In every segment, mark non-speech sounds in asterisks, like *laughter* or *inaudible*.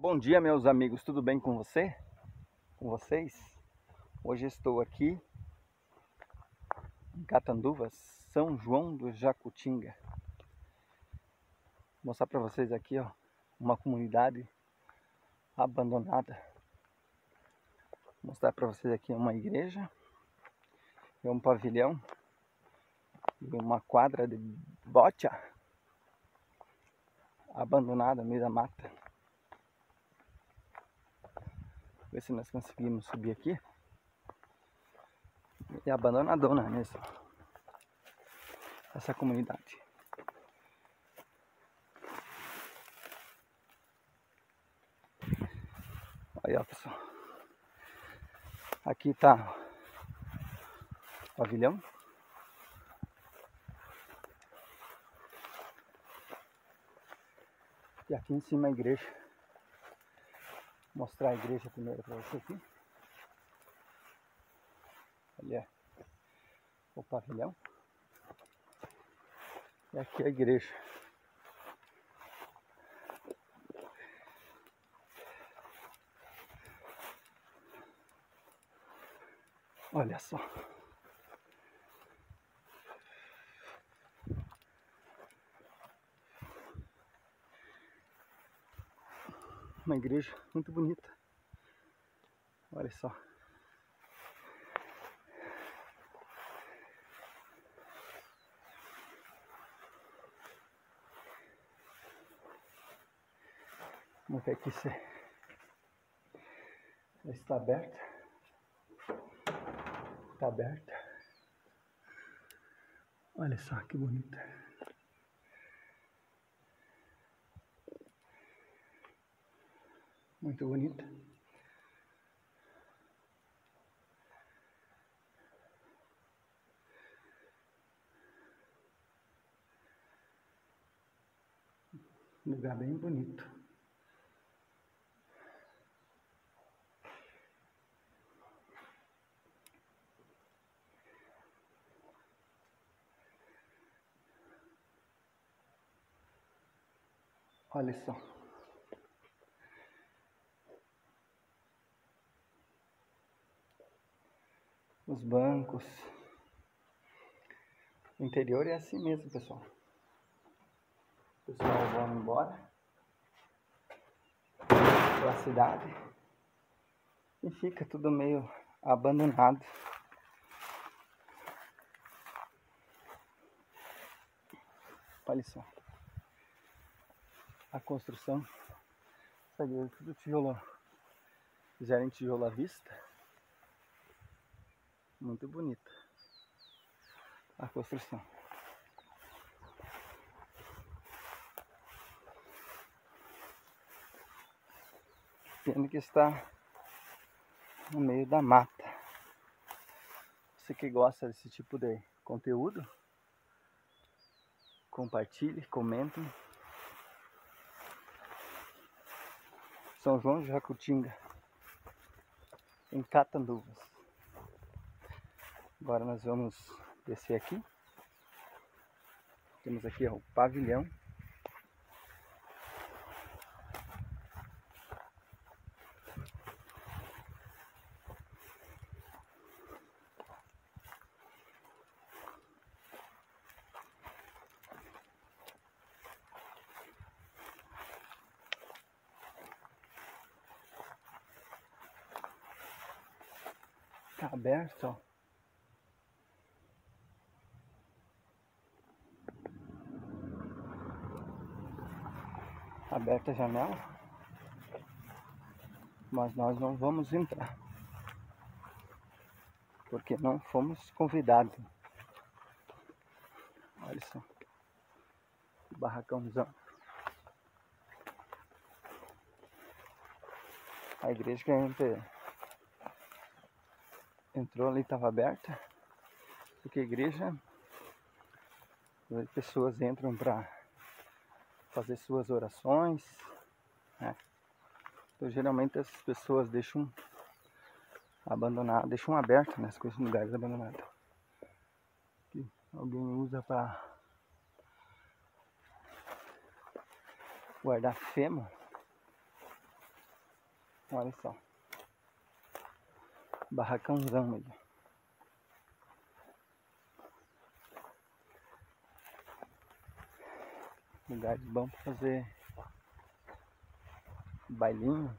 Bom dia meus amigos, tudo bem com você? Com vocês? Hoje estou aqui em Catanduvas, São João do Jacutinga. Vou mostrar para vocês aqui, ó, uma comunidade abandonada. Vou mostrar para vocês aqui uma igreja, e um pavilhão e uma quadra de bocha abandonada no meio da mata. Ver se nós conseguimos subir aqui. E abandonadona mesmo. Essa comunidade. Aí ó pessoal. Aqui tá o pavilhão. E aqui em cima a igreja. Mostrar a igreja primeiro para você aqui. Ali é o pavilhão. E aqui a igreja. Olha só. Uma igreja muito bonita. Olha só. Vamos ver aqui se está aberta. Está aberta. Olha só que bonita. Muito bonita. Lugar bem bonito. Olha só. Os bancos. O interior é assim mesmo, pessoal. O pessoal vai embora a cidade e fica tudo meio abandonado. Olha só a construção. Igreja tudo tijolo. Fizeram tijolo à vista. Muito bonita a construção. Pena que está no meio da mata. Você que gosta desse tipo de conteúdo, compartilhe, comentem. São João de Jacutinga, em Catanduvas. Agora nós vamos descer aqui. Temos aqui o pavilhão. Tá aberto, ó. Aberta a janela. Mas nós não vamos entrar. Porque não fomos convidados. Olha só. Que barracãozão. A igreja que a gente entrou ali estava aberta, porque a igreja as pessoas entram para fazer suas orações. Né? Então geralmente as pessoas deixam abandonado, deixam aberto né, as coisas lugares abandonados. Que alguém usa para guardar feno. Olha só. Barracãozão aí. Lugar bom para fazer bailinho.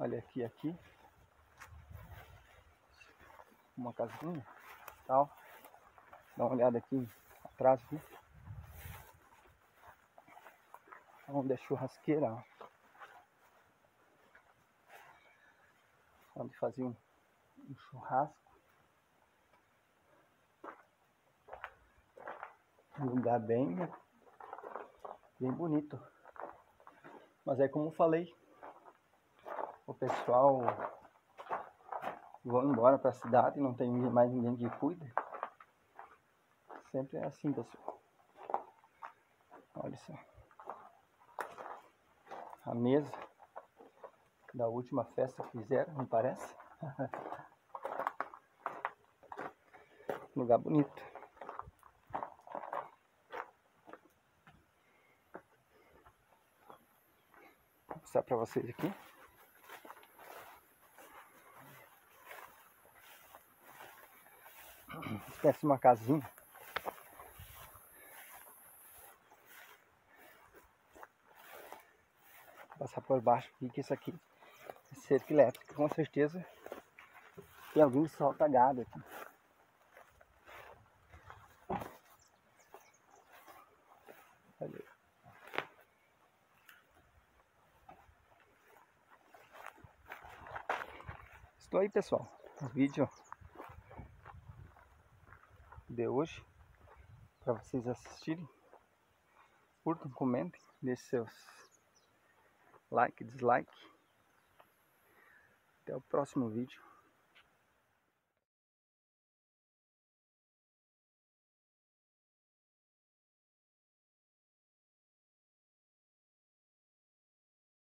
Olha aqui, aqui. Uma casinha, tal. Dá uma olhada aqui atrás aqui. Onde é churrasqueira, ó. Onde fazia um, um churrasco. Um lugar bem, bem bonito. Mas é como falei, o pessoal vão embora para a cidade, não tem mais ninguém que cuida. Sempre é assim, pessoal. Olha só. A mesa da última festa que fizeram, não parece? *laughs* Lugar bonito. Vou mostrar para vocês aqui. Espécie uma casinha. Passar por baixo aqui, que isso aqui é cerca elétrica, com certeza tem alguém que solta gado aqui. Estou aí pessoal, o vídeo de hoje para vocês assistirem. Curtam, comentem, deixem seus like, dislike. Até o próximo vídeo.